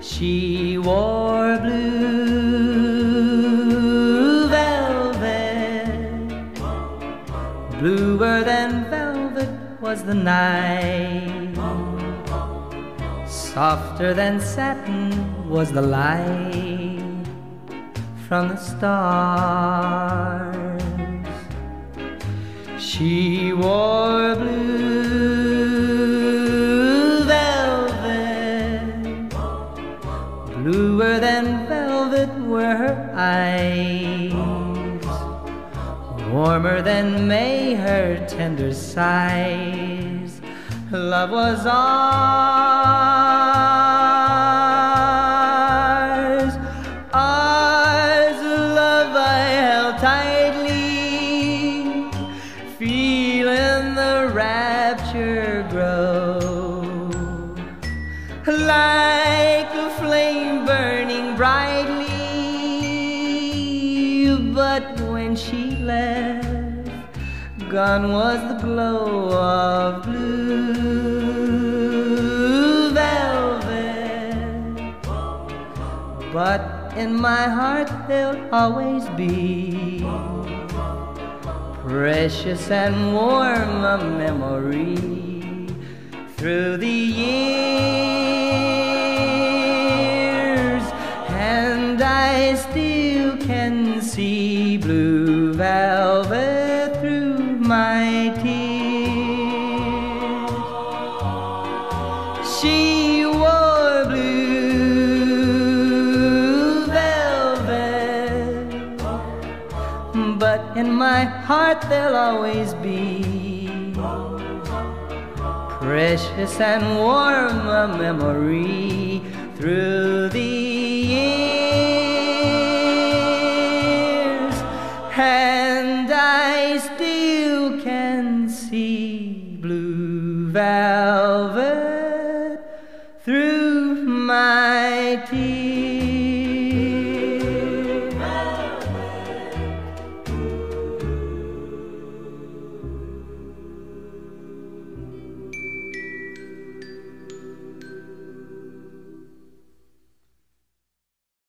She wore blue velvet, bluer than velvet was the night, softer than satin was the light from the stars. She bluer than velvet were her eyes, warmer than May her tender sighs. Love was ours, ours, love I held tightly, feeling the rapture grow. Burning brightly. But when she left, gone was the glow of blue velvet. But in my heart there'll always be precious and warm a memory through the years, still can see blue velvet through my tears. She wore blue velvet, but in my heart there'll always be precious and warm a memory through the years, velvet through my tears.